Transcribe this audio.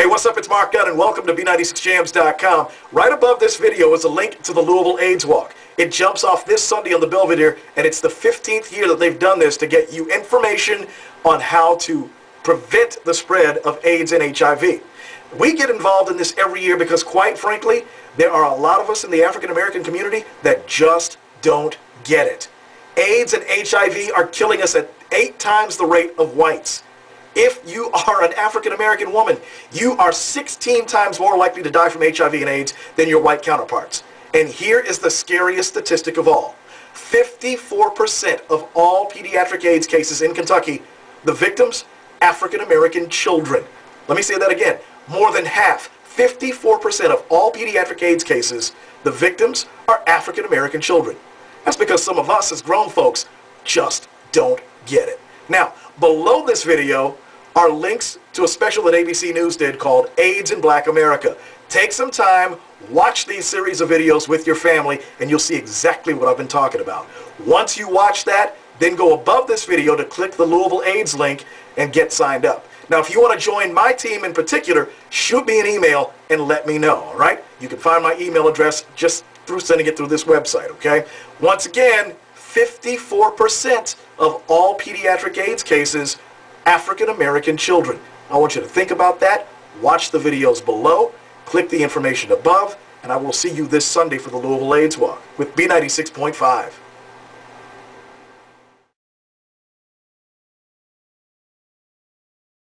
Hey, what's up? It's Mark Gunn, and welcome to B96Jams.com. Right above this video is a link to the Louisville AIDS Walk. It jumps off this Sunday on the Belvedere, and it's the 15th year that they've done this to get you information on how to prevent the spread of AIDS and HIV. We get involved in this every year because, quite frankly, there are a lot of us in the African American community that just don't get it. AIDS and HIV are killing us at eight times the rate of whites. If you are an African American woman, you are 16 times more likely to die from HIV and AIDS than your white counterparts. And here is the scariest statistic of all. 54% of all pediatric AIDS cases in Kentucky, the victims, African American children. Let me say that again. More than half, 54% of all pediatric AIDS cases, the victims are African American children. That's because some of us as grown folks just don't get it. Now, below this video are links to a special that ABC News did called AIDS in Black America. Take some time, watch these series of videos with your family, and you'll see exactly what I've been talking about. Once you watch that, then go above this video to click the Louisville AIDS link and get signed up. Now, if you want to join my team in particular, shoot me an email and let me know, all right? You can find my email address just through sending it through this website, okay? Once again, 54% of all pediatric AIDS cases, African American children. I want you to think about that, watch the videos below, click the information above, and I will see you this Sunday for the Louisville AIDS Walk with B96.5.